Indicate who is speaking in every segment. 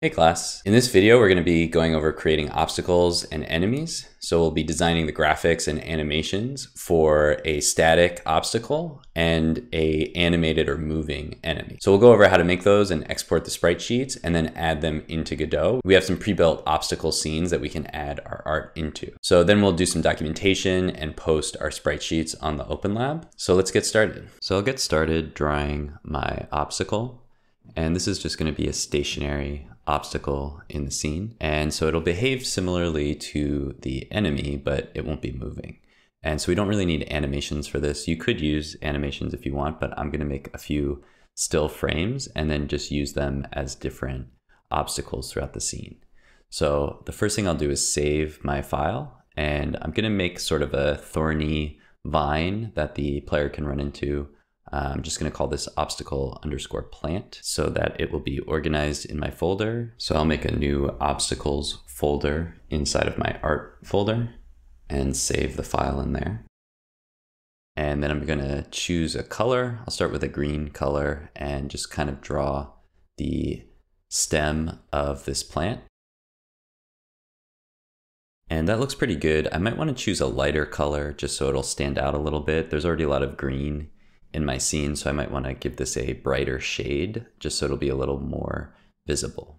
Speaker 1: Hey class. In this video, we're going to be going over creating obstacles and enemies. So we'll be designing the graphics and animations for a static obstacle and a animated or moving enemy. So we'll go over how to make those and export the sprite sheets and then add them into Godot. We have some pre-built obstacle scenes that we can add our art into. So then we'll do some documentation and post our sprite sheets on the Open Lab. So let's get started. So I'll get started drawing my obstacle. And this is just going to be a stationary obstacle in the scene. And so it'll behave similarly to the enemy, but it won't be moving. And so we don't really need animations for this. You could use animations if you want, but I'm going to make a few still frames and then just use them as different obstacles throughout the scene. So the first thing I'll do is save my file and I'm going to make sort of a thorny vine that the player can run into I'm just going to call this obstacle underscore plant so that it will be organized in my folder. So I'll make a new obstacles folder inside of my art folder and save the file in there. And then I'm going to choose a color. I'll start with a green color and just kind of draw the stem of this plant. And that looks pretty good. I might want to choose a lighter color just so it'll stand out a little bit. There's already a lot of green in my scene, so I might want to give this a brighter shade just so it'll be a little more visible.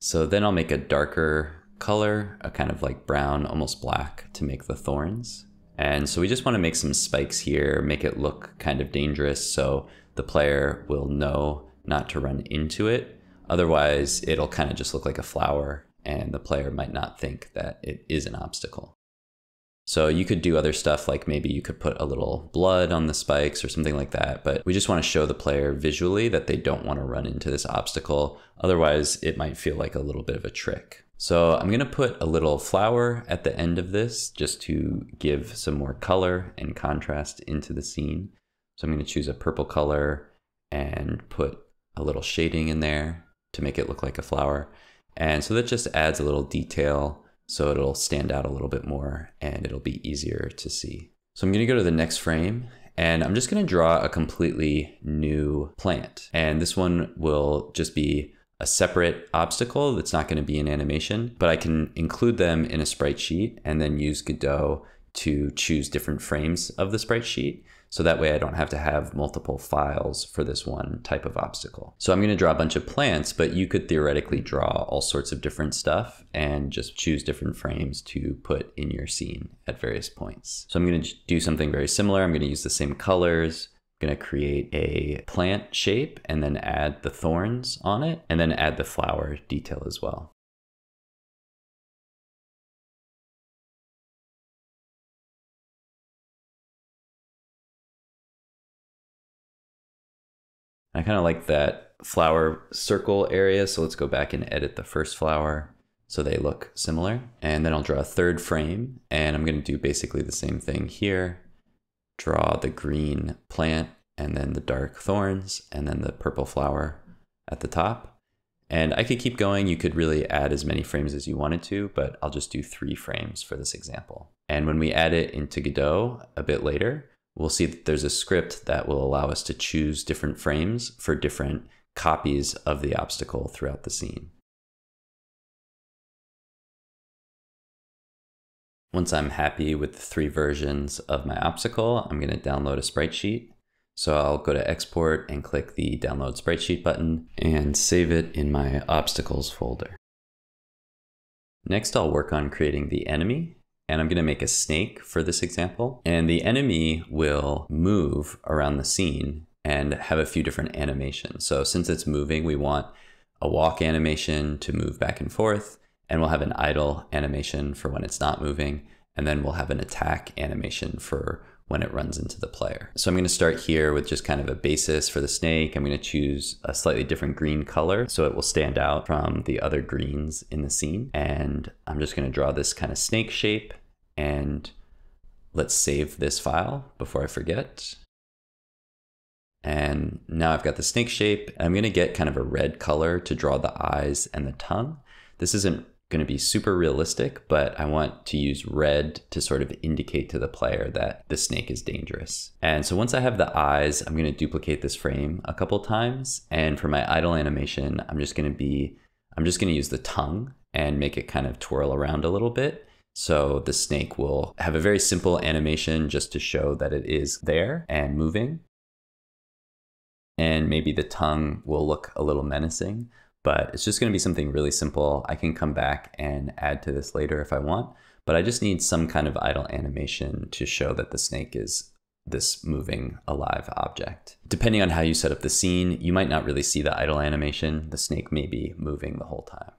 Speaker 1: So then I'll make a darker color, a kind of like brown, almost black to make the thorns. And so we just want to make some spikes here, make it look kind of dangerous so the player will know not to run into it. Otherwise, it'll kind of just look like a flower and the player might not think that it is an obstacle. So you could do other stuff like maybe you could put a little blood on the spikes or something like that. But we just want to show the player visually that they don't want to run into this obstacle. Otherwise, it might feel like a little bit of a trick. So I'm going to put a little flower at the end of this just to give some more color and contrast into the scene. So I'm going to choose a purple color and put a little shading in there to make it look like a flower. And so that just adds a little detail so it'll stand out a little bit more and it'll be easier to see. So I'm gonna go to the next frame and I'm just gonna draw a completely new plant. And this one will just be a separate obstacle that's not gonna be an animation, but I can include them in a sprite sheet and then use Godot to choose different frames of the sprite sheet. So that way I don't have to have multiple files for this one type of obstacle. So I'm going to draw a bunch of plants, but you could theoretically draw all sorts of different stuff and just choose different frames to put in your scene at various points. So I'm going to do something very similar. I'm going to use the same colors. I'm going to create a plant shape and then add the thorns on it and then add the flower detail as well. I kind of like that flower circle area. So let's go back and edit the first flower so they look similar. And then I'll draw a third frame and I'm going to do basically the same thing here. Draw the green plant and then the dark thorns and then the purple flower at the top. And I could keep going. You could really add as many frames as you wanted to, but I'll just do three frames for this example. And when we add it into Godot a bit later, we'll see that there's a script that will allow us to choose different frames for different copies of the obstacle throughout the scene. Once I'm happy with the three versions of my obstacle, I'm going to download a sprite sheet. So I'll go to export and click the download sprite sheet button and save it in my obstacles folder. Next, I'll work on creating the enemy and I'm going to make a snake for this example. And the enemy will move around the scene and have a few different animations. So since it's moving, we want a walk animation to move back and forth, and we'll have an idle animation for when it's not moving, and then we'll have an attack animation for when it runs into the player. So I'm going to start here with just kind of a basis for the snake. I'm going to choose a slightly different green color so it will stand out from the other greens in the scene. And I'm just going to draw this kind of snake shape and let's save this file before I forget. And now I've got the snake shape. I'm going to get kind of a red color to draw the eyes and the tongue. This isn't going to be super realistic, but I want to use red to sort of indicate to the player that the snake is dangerous. And so once I have the eyes, I'm going to duplicate this frame a couple times. And for my idle animation, I'm just going to be, I'm just going to use the tongue and make it kind of twirl around a little bit. So the snake will have a very simple animation just to show that it is there and moving. And maybe the tongue will look a little menacing but it's just going to be something really simple. I can come back and add to this later if I want, but I just need some kind of idle animation to show that the snake is this moving alive object. Depending on how you set up the scene, you might not really see the idle animation. The snake may be moving the whole time.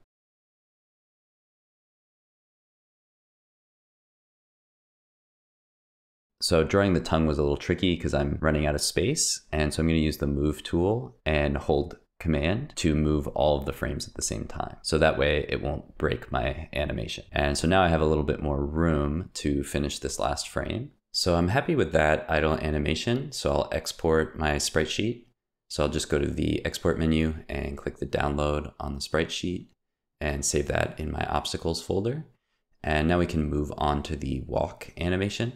Speaker 1: So drawing the tongue was a little tricky because I'm running out of space. And so I'm going to use the move tool and hold command to move all of the frames at the same time. So that way it won't break my animation. And so now I have a little bit more room to finish this last frame. So I'm happy with that idle animation. So I'll export my sprite sheet. So I'll just go to the export menu and click the download on the sprite sheet and save that in my obstacles folder. And now we can move on to the walk animation.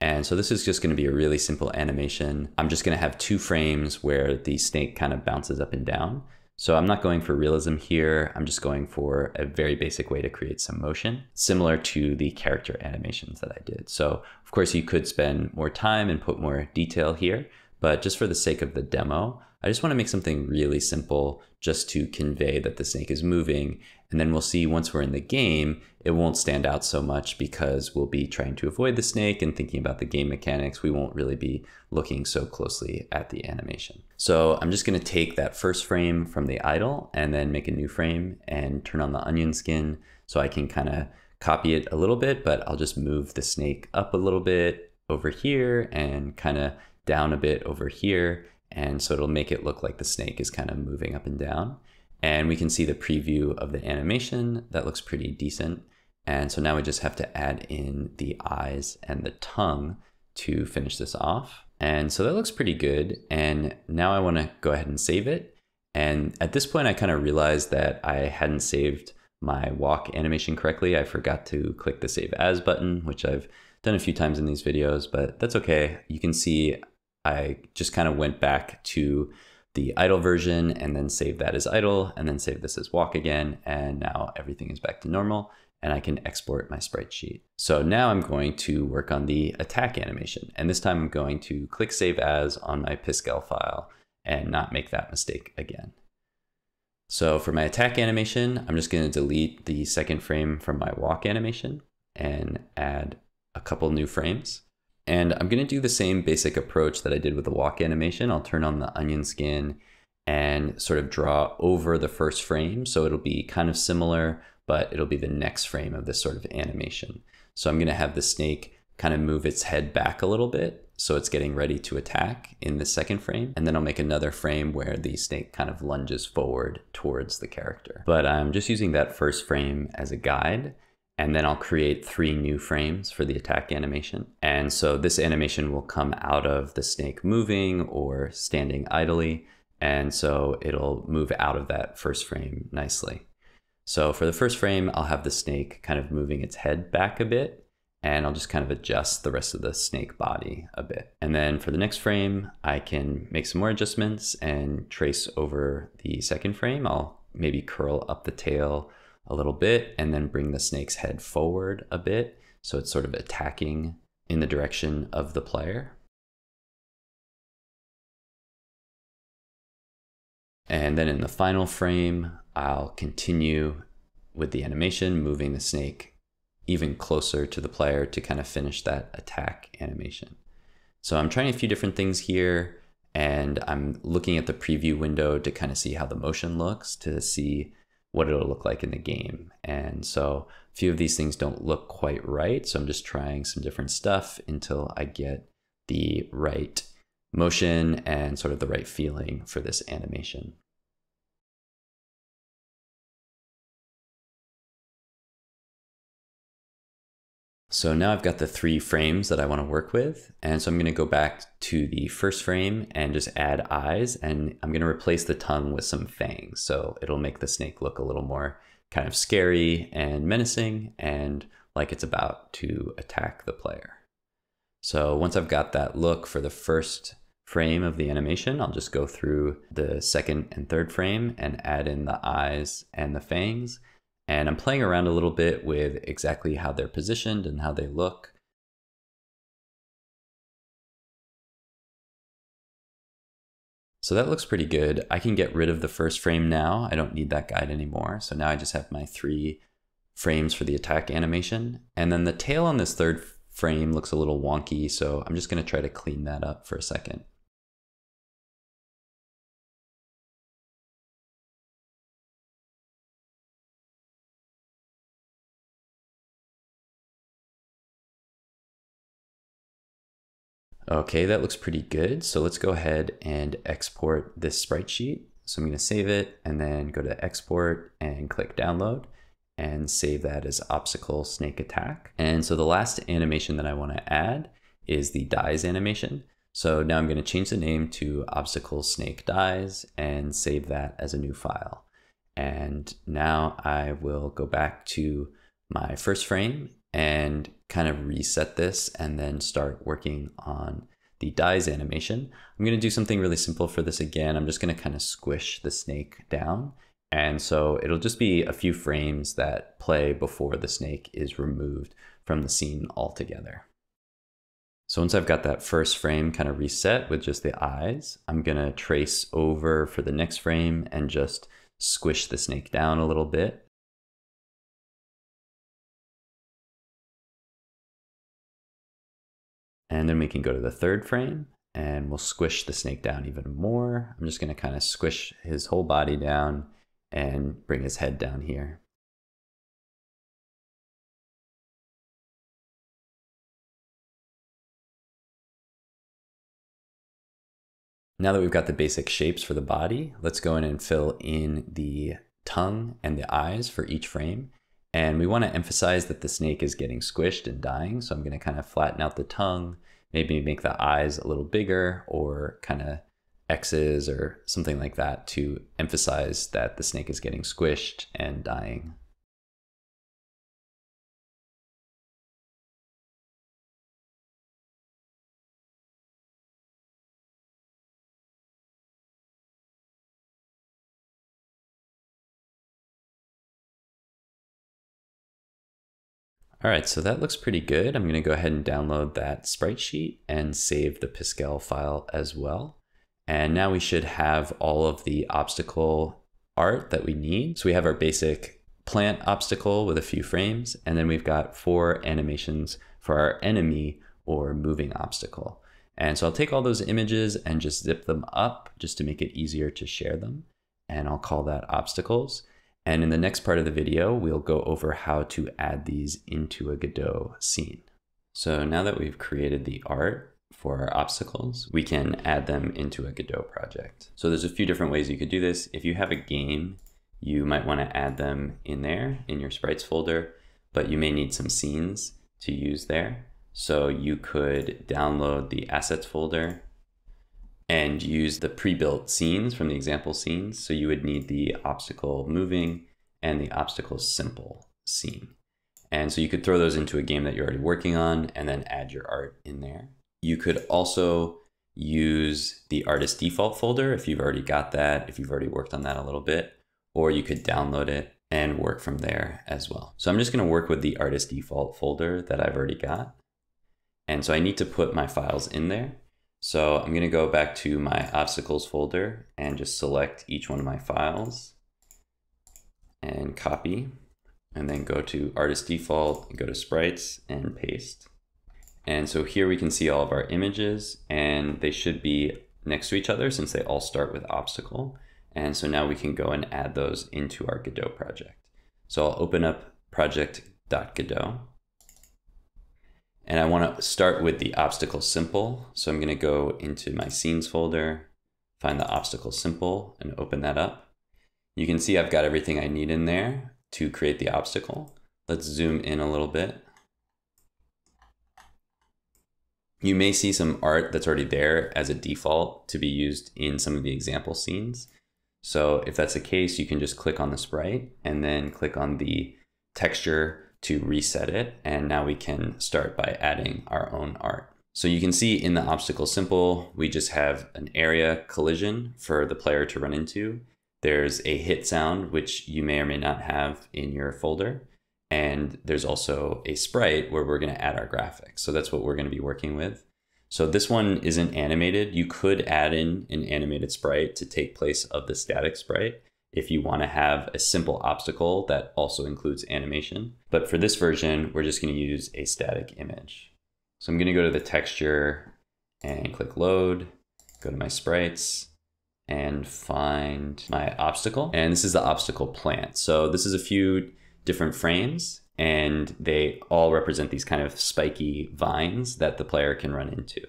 Speaker 1: And so this is just going to be a really simple animation. I'm just going to have two frames where the snake kind of bounces up and down. So I'm not going for realism here. I'm just going for a very basic way to create some motion, similar to the character animations that I did. So of course you could spend more time and put more detail here, but just for the sake of the demo, I just want to make something really simple just to convey that the snake is moving. And then we'll see once we're in the game, it won't stand out so much because we'll be trying to avoid the snake and thinking about the game mechanics. We won't really be looking so closely at the animation. So I'm just going to take that first frame from the idle and then make a new frame and turn on the onion skin so I can kind of copy it a little bit, but I'll just move the snake up a little bit over here and kind of down a bit over here and so it'll make it look like the snake is kind of moving up and down. And we can see the preview of the animation. That looks pretty decent. And so now we just have to add in the eyes and the tongue to finish this off. And so that looks pretty good. And now I want to go ahead and save it. And at this point, I kind of realized that I hadn't saved my walk animation correctly. I forgot to click the save as button, which I've done a few times in these videos, but that's okay. You can see I just kind of went back to the idle version and then save that as idle and then save this as walk again. And now everything is back to normal and I can export my sprite sheet. So now I'm going to work on the attack animation. And this time I'm going to click save as on my Piskel file and not make that mistake again. So for my attack animation, I'm just going to delete the second frame from my walk animation and add a couple new frames. And I'm gonna do the same basic approach that I did with the walk animation. I'll turn on the onion skin and sort of draw over the first frame. So it'll be kind of similar, but it'll be the next frame of this sort of animation. So I'm gonna have the snake kind of move its head back a little bit. So it's getting ready to attack in the second frame. And then I'll make another frame where the snake kind of lunges forward towards the character. But I'm just using that first frame as a guide and then I'll create three new frames for the attack animation. And so this animation will come out of the snake moving or standing idly. And so it'll move out of that first frame nicely. So for the first frame, I'll have the snake kind of moving its head back a bit and I'll just kind of adjust the rest of the snake body a bit. And then for the next frame, I can make some more adjustments and trace over the second frame. I'll maybe curl up the tail a little bit and then bring the snake's head forward a bit. So it's sort of attacking in the direction of the player. And then in the final frame, I'll continue with the animation, moving the snake even closer to the player to kind of finish that attack animation. So I'm trying a few different things here and I'm looking at the preview window to kind of see how the motion looks to see what it'll look like in the game. And so a few of these things don't look quite right. So I'm just trying some different stuff until I get the right motion and sort of the right feeling for this animation. So now I've got the three frames that I want to work with. And so I'm going to go back to the first frame and just add eyes. And I'm going to replace the tongue with some fangs. So it'll make the snake look a little more kind of scary and menacing and like it's about to attack the player. So once I've got that look for the first frame of the animation, I'll just go through the second and third frame and add in the eyes and the fangs. And I'm playing around a little bit with exactly how they're positioned and how they look. So that looks pretty good. I can get rid of the first frame now. I don't need that guide anymore. So now I just have my three frames for the attack animation. And then the tail on this third frame looks a little wonky, so I'm just gonna try to clean that up for a second. Okay, that looks pretty good. So let's go ahead and export this sprite sheet. So I'm gonna save it and then go to export and click download and save that as obstacle snake attack. And so the last animation that I wanna add is the dies animation. So now I'm gonna change the name to obstacle snake dies and save that as a new file. And now I will go back to my first frame and kind of reset this and then start working on the dies animation. I'm going to do something really simple for this again. I'm just going to kind of squish the snake down. And so it'll just be a few frames that play before the snake is removed from the scene altogether. So once I've got that first frame kind of reset with just the eyes, I'm gonna trace over for the next frame and just squish the snake down a little bit. And then we can go to the third frame and we'll squish the snake down even more. I'm just gonna kind of squish his whole body down and bring his head down here. Now that we've got the basic shapes for the body, let's go in and fill in the tongue and the eyes for each frame. And we want to emphasize that the snake is getting squished and dying. So I'm going to kind of flatten out the tongue, maybe make the eyes a little bigger or kind of X's or something like that to emphasize that the snake is getting squished and dying. All right, so that looks pretty good. I'm gonna go ahead and download that sprite sheet and save the Piskel file as well. And now we should have all of the obstacle art that we need. So we have our basic plant obstacle with a few frames, and then we've got four animations for our enemy or moving obstacle. And so I'll take all those images and just zip them up just to make it easier to share them. And I'll call that obstacles. And in the next part of the video, we'll go over how to add these into a Godot scene. So now that we've created the art for our obstacles, we can add them into a Godot project. So there's a few different ways you could do this. If you have a game, you might want to add them in there in your sprites folder, but you may need some scenes to use there. So you could download the assets folder and use the pre-built scenes from the example scenes. So you would need the obstacle moving and the obstacle simple scene. And so you could throw those into a game that you're already working on and then add your art in there. You could also use the artist default folder if you've already got that, if you've already worked on that a little bit, or you could download it and work from there as well. So I'm just gonna work with the artist default folder that I've already got. And so I need to put my files in there. So I'm gonna go back to my obstacles folder and just select each one of my files and copy and then go to artist default, go to sprites and paste. And so here we can see all of our images and they should be next to each other since they all start with obstacle. And so now we can go and add those into our Godot project. So I'll open up project.godot and I want to start with the obstacle simple. So I'm going to go into my scenes folder, find the obstacle simple and open that up. You can see I've got everything I need in there to create the obstacle. Let's zoom in a little bit. You may see some art that's already there as a default to be used in some of the example scenes. So if that's the case, you can just click on the sprite and then click on the texture to reset it. And now we can start by adding our own art. So you can see in the obstacle simple, we just have an area collision for the player to run into. There's a hit sound, which you may or may not have in your folder. And there's also a sprite where we're going to add our graphics. So that's what we're going to be working with. So this one isn't animated. You could add in an animated sprite to take place of the static sprite if you want to have a simple obstacle that also includes animation. But for this version, we're just going to use a static image. So I'm going to go to the texture and click load, go to my sprites and find my obstacle. And this is the obstacle plant. So this is a few different frames and they all represent these kind of spiky vines that the player can run into.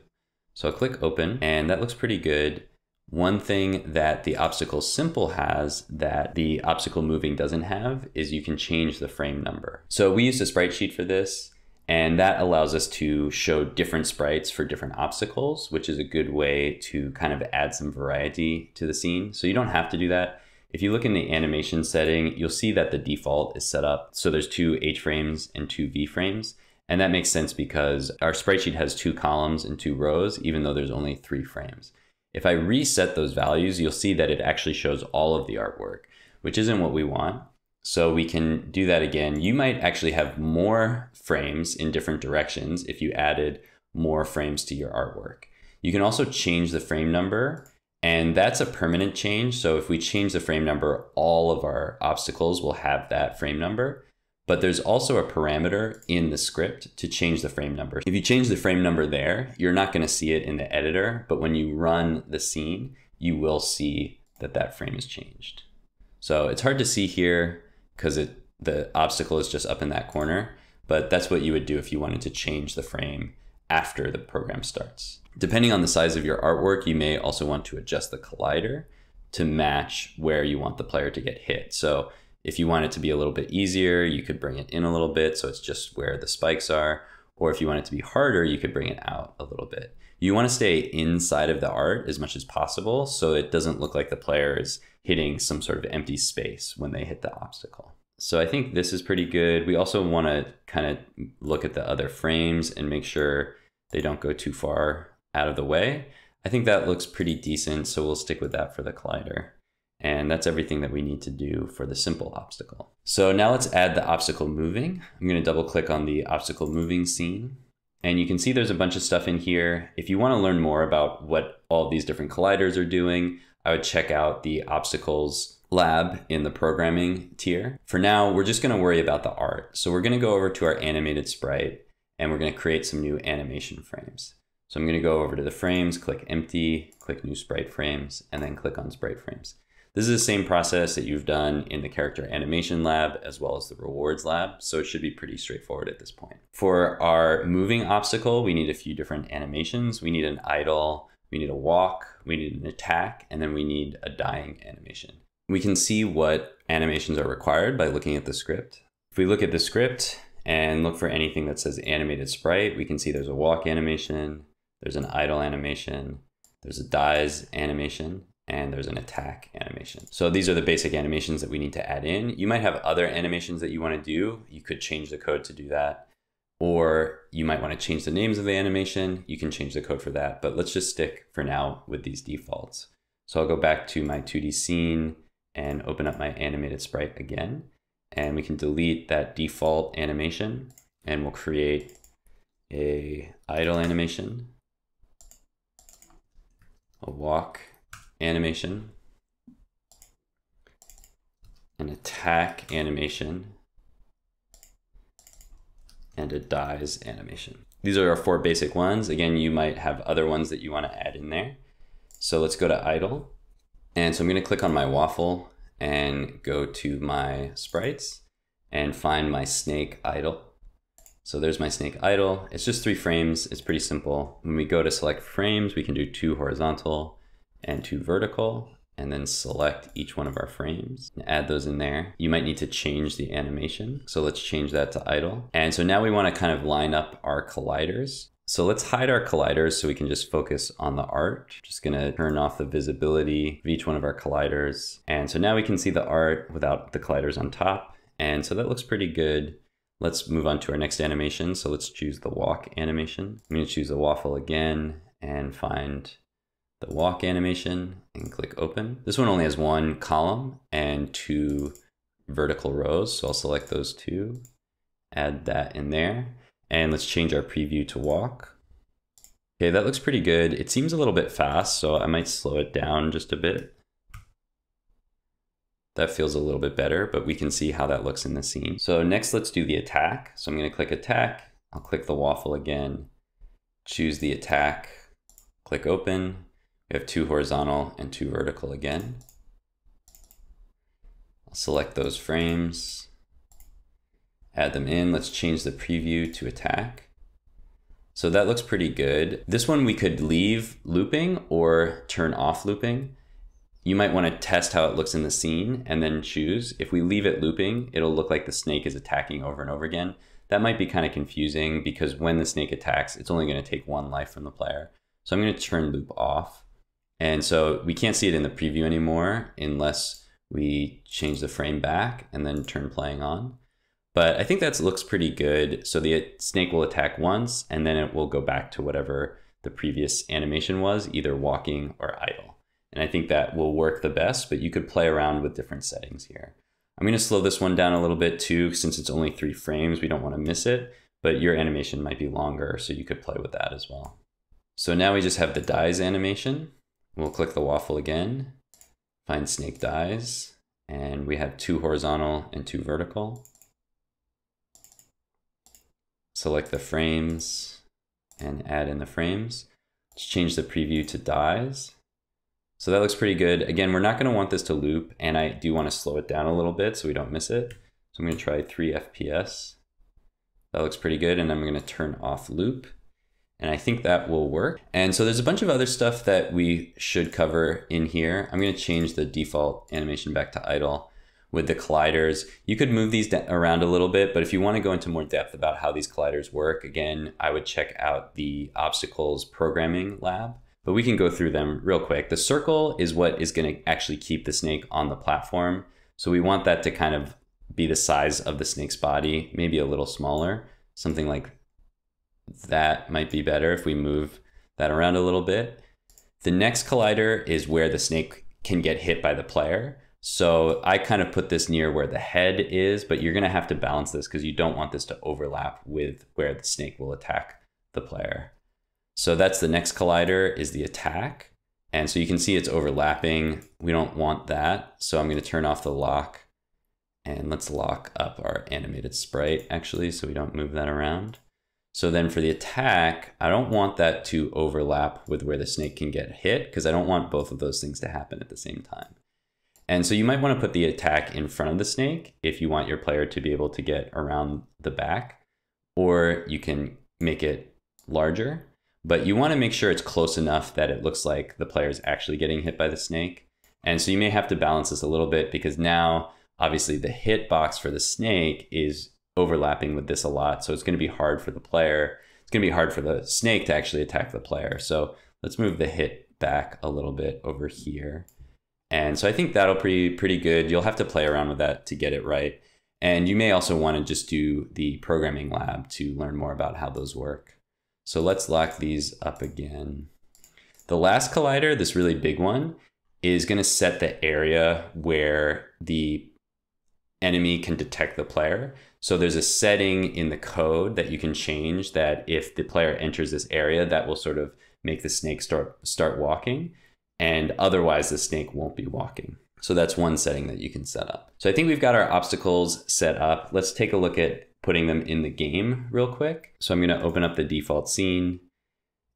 Speaker 1: So I'll click open and that looks pretty good. One thing that the obstacle simple has that the obstacle moving doesn't have is you can change the frame number. So we used a sprite sheet for this and that allows us to show different sprites for different obstacles, which is a good way to kind of add some variety to the scene. So you don't have to do that. If you look in the animation setting, you'll see that the default is set up. So there's two H frames and two V frames. And that makes sense because our sprite sheet has two columns and two rows, even though there's only three frames. If I reset those values, you'll see that it actually shows all of the artwork, which isn't what we want. So we can do that again. You might actually have more frames in different directions if you added more frames to your artwork. You can also change the frame number and that's a permanent change. So if we change the frame number, all of our obstacles will have that frame number. But there's also a parameter in the script to change the frame number. If you change the frame number there, you're not going to see it in the editor. But when you run the scene, you will see that that frame is changed. So it's hard to see here because it the obstacle is just up in that corner. But that's what you would do if you wanted to change the frame after the program starts. Depending on the size of your artwork, you may also want to adjust the collider to match where you want the player to get hit. So if you want it to be a little bit easier, you could bring it in a little bit so it's just where the spikes are. Or if you want it to be harder, you could bring it out a little bit. You want to stay inside of the art as much as possible so it doesn't look like the player is hitting some sort of empty space when they hit the obstacle. So I think this is pretty good. We also want to kind of look at the other frames and make sure they don't go too far out of the way. I think that looks pretty decent, so we'll stick with that for the collider. And that's everything that we need to do for the simple obstacle. So now let's add the obstacle moving. I'm gonna double click on the obstacle moving scene. And you can see there's a bunch of stuff in here. If you wanna learn more about what all these different colliders are doing, I would check out the obstacles lab in the programming tier. For now, we're just gonna worry about the art. So we're gonna go over to our animated sprite and we're gonna create some new animation frames. So I'm gonna go over to the frames, click empty, click new sprite frames, and then click on sprite frames. This is the same process that you've done in the character animation lab as well as the rewards lab, so it should be pretty straightforward at this point. For our moving obstacle, we need a few different animations. We need an idle, we need a walk, we need an attack, and then we need a dying animation. We can see what animations are required by looking at the script. If we look at the script and look for anything that says animated sprite, we can see there's a walk animation, there's an idle animation, there's a dies animation, and there's an attack animation. So these are the basic animations that we need to add in. You might have other animations that you want to do. You could change the code to do that. Or you might want to change the names of the animation. You can change the code for that. But let's just stick for now with these defaults. So I'll go back to my 2D scene and open up my animated sprite again. And we can delete that default animation and we'll create a idle animation a walk animation, an attack animation, and a dies animation. These are our four basic ones. Again, you might have other ones that you want to add in there. So let's go to idle. And so I'm going to click on my waffle and go to my sprites and find my snake idle. So there's my snake idle. It's just three frames. It's pretty simple. When we go to select frames, we can do two horizontal and two vertical and then select each one of our frames and add those in there. You might need to change the animation. So let's change that to idle. And so now we wanna kind of line up our colliders. So let's hide our colliders so we can just focus on the art. Just gonna turn off the visibility of each one of our colliders. And so now we can see the art without the colliders on top. And so that looks pretty good. Let's move on to our next animation. So let's choose the walk animation. I'm gonna choose the waffle again and find the walk animation and click open. This one only has one column and two vertical rows. So I'll select those two, add that in there. And let's change our preview to walk. Okay, that looks pretty good. It seems a little bit fast, so I might slow it down just a bit. That feels a little bit better, but we can see how that looks in the scene. So next, let's do the attack. So I'm gonna click attack. I'll click the waffle again, choose the attack, click open. We have two horizontal and two vertical again. I'll select those frames, add them in. Let's change the preview to attack. So that looks pretty good. This one we could leave looping or turn off looping. You might want to test how it looks in the scene and then choose. If we leave it looping, it'll look like the snake is attacking over and over again. That might be kind of confusing because when the snake attacks, it's only going to take one life from the player. So I'm going to turn loop off. And so we can't see it in the preview anymore unless we change the frame back and then turn playing on. But I think that looks pretty good. So the snake will attack once and then it will go back to whatever the previous animation was, either walking or idle. And I think that will work the best, but you could play around with different settings here. I'm gonna slow this one down a little bit too, since it's only three frames, we don't wanna miss it, but your animation might be longer, so you could play with that as well. So now we just have the dies animation. We'll click the waffle again, find snake dies, and we have two horizontal and two vertical. Select the frames and add in the frames. Let's change the preview to dies. So that looks pretty good. Again, we're not gonna want this to loop and I do wanna slow it down a little bit so we don't miss it. So I'm gonna try three FPS. That looks pretty good and I'm gonna turn off loop and I think that will work. And so there's a bunch of other stuff that we should cover in here. I'm gonna change the default animation back to idle with the colliders. You could move these around a little bit, but if you wanna go into more depth about how these colliders work, again, I would check out the obstacles programming lab but we can go through them real quick. The circle is what is going to actually keep the snake on the platform. So we want that to kind of be the size of the snake's body, maybe a little smaller. Something like that might be better if we move that around a little bit. The next collider is where the snake can get hit by the player. So I kind of put this near where the head is, but you're going to have to balance this because you don't want this to overlap with where the snake will attack the player. So that's the next collider is the attack. And so you can see it's overlapping. We don't want that. So I'm going to turn off the lock and let's lock up our animated sprite actually so we don't move that around. So then for the attack, I don't want that to overlap with where the snake can get hit because I don't want both of those things to happen at the same time. And so you might want to put the attack in front of the snake if you want your player to be able to get around the back, or you can make it larger but you want to make sure it's close enough that it looks like the player is actually getting hit by the snake. And so you may have to balance this a little bit because now obviously the hit box for the snake is overlapping with this a lot. So it's going to be hard for the player. It's going to be hard for the snake to actually attack the player. So let's move the hit back a little bit over here. And so I think that'll be pretty good. You'll have to play around with that to get it right. And you may also want to just do the programming lab to learn more about how those work. So let's lock these up again. The last collider, this really big one, is going to set the area where the enemy can detect the player. So there's a setting in the code that you can change that if the player enters this area, that will sort of make the snake start start walking, and otherwise the snake won't be walking. So that's one setting that you can set up. So I think we've got our obstacles set up. Let's take a look at putting them in the game real quick. So I'm going to open up the default scene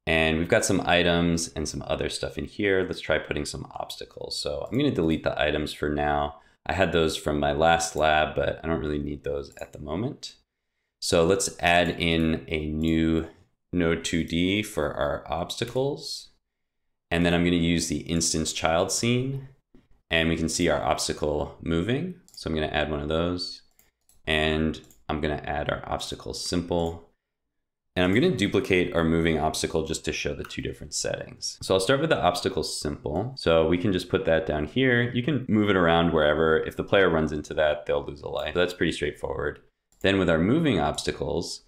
Speaker 1: and we've got some items and some other stuff in here. Let's try putting some obstacles. So I'm going to delete the items for now. I had those from my last lab, but I don't really need those at the moment. So let's add in a new node 2D for our obstacles. And then I'm going to use the instance child scene and we can see our obstacle moving. So I'm going to add one of those and I'm going to add our obstacle simple. And I'm gonna duplicate our moving obstacle just to show the two different settings. So I'll start with the obstacle simple. So we can just put that down here. You can move it around wherever. If the player runs into that, they'll lose a life. So that's pretty straightforward. Then with our moving obstacles,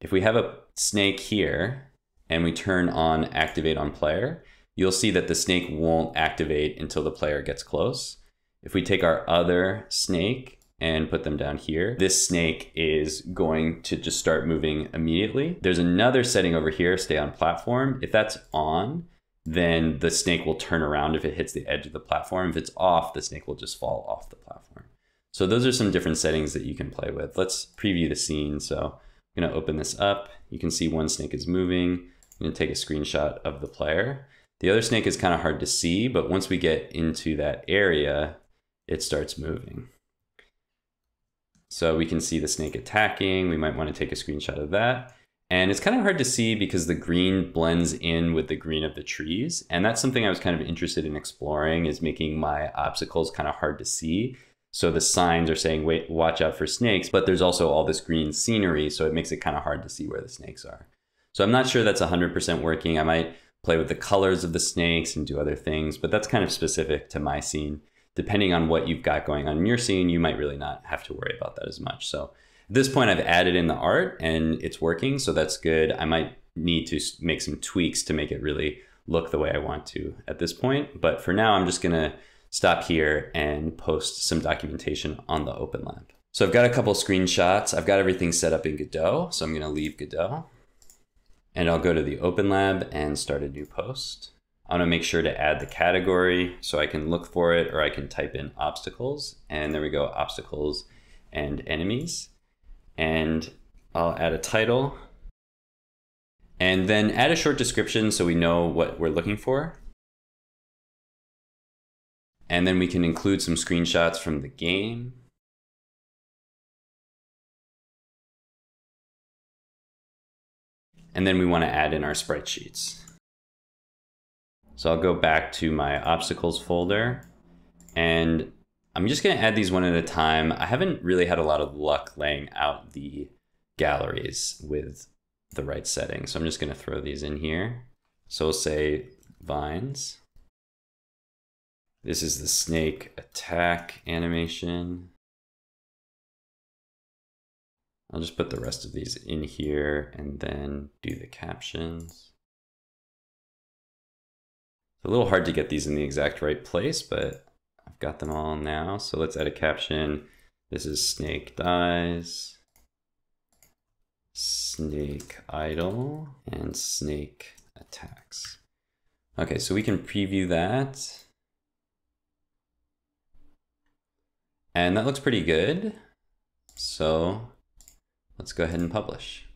Speaker 1: if we have a snake here and we turn on activate on player, you'll see that the snake won't activate until the player gets close. If we take our other snake and put them down here, this snake is going to just start moving immediately. There's another setting over here, stay on platform. If that's on, then the snake will turn around if it hits the edge of the platform. If it's off, the snake will just fall off the platform. So those are some different settings that you can play with. Let's preview the scene. So I'm gonna open this up. You can see one snake is moving. I'm gonna take a screenshot of the player. The other snake is kind of hard to see, but once we get into that area, it starts moving. So we can see the snake attacking. We might want to take a screenshot of that. And it's kind of hard to see because the green blends in with the green of the trees. And that's something I was kind of interested in exploring is making my obstacles kind of hard to see. So the signs are saying, wait, watch out for snakes, but there's also all this green scenery. So it makes it kind of hard to see where the snakes are. So I'm not sure that's 100% working. I might play with the colors of the snakes and do other things, but that's kind of specific to my scene depending on what you've got going on in your scene, you might really not have to worry about that as much. So at this point, I've added in the art and it's working, so that's good. I might need to make some tweaks to make it really look the way I want to at this point. But for now, I'm just gonna stop here and post some documentation on the Open Lab. So I've got a couple screenshots. I've got everything set up in Godot, so I'm gonna leave Godot. And I'll go to the Open Lab and start a new post. I want to make sure to add the category so I can look for it or I can type in obstacles. And there we go, obstacles and enemies. And I'll add a title and then add a short description so we know what we're looking for. And then we can include some screenshots from the game. And then we want to add in our sprite sheets. So I'll go back to my obstacles folder and I'm just gonna add these one at a time. I haven't really had a lot of luck laying out the galleries with the right setting. So I'm just gonna throw these in here. So we'll say vines. This is the snake attack animation. I'll just put the rest of these in here and then do the captions. It's a little hard to get these in the exact right place, but I've got them all now. So let's add a caption. This is snake dies, snake idle, and snake attacks. Okay, so we can preview that. And that looks pretty good. So let's go ahead and publish.